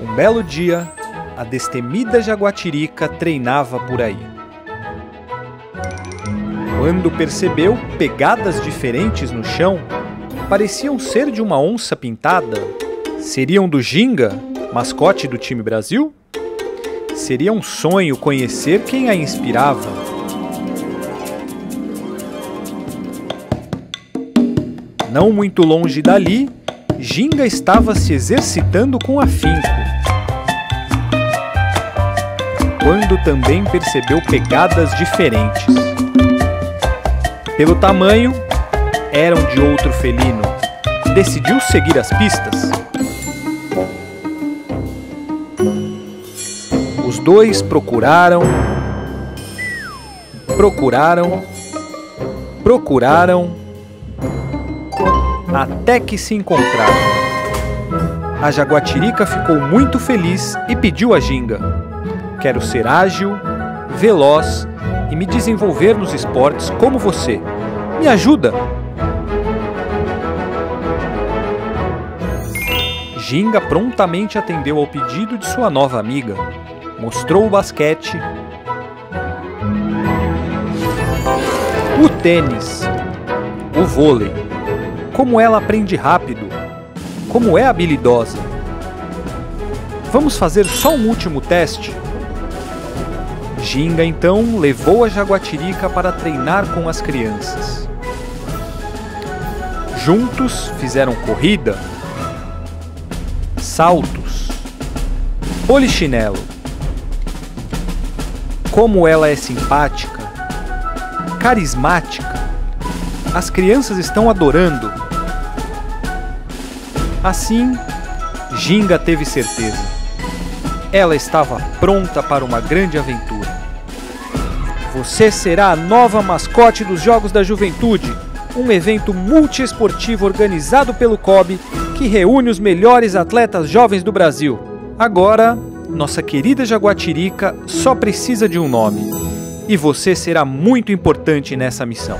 Um belo dia, a destemida jaguatirica treinava por aí. Quando percebeu pegadas diferentes no chão, pareciam ser de uma onça pintada. Seriam do Ginga, mascote do time Brasil? Seria um sonho conhecer quem a inspirava. Não muito longe dali, Ginga estava se exercitando com afinco. Quando também percebeu pegadas diferentes. Pelo tamanho, eram de outro felino. Decidiu seguir as pistas. Os dois procuraram, procuraram, procuraram, até que se encontraram. A jaguatirica ficou muito feliz e pediu a ginga: Quero ser ágil, veloz e me desenvolver nos esportes como você. Me ajuda! Ginga prontamente atendeu ao pedido de sua nova amiga. Mostrou o basquete, o tênis, o vôlei. Como ela aprende rápido, como é habilidosa. Vamos fazer só um último teste? Ginga então levou a jaguatirica para treinar com as crianças. Juntos fizeram corrida, saltos, polichinelo. Como ela é simpática, carismática, as crianças estão adorando. Assim, Ginga teve certeza. Ela estava pronta para uma grande aventura. Você será a nova mascote dos Jogos da Juventude, um evento multiesportivo organizado pelo COB que reúne os melhores atletas jovens do Brasil. Agora, nossa querida Jaguatirica só precisa de um nome. E você será muito importante nessa missão.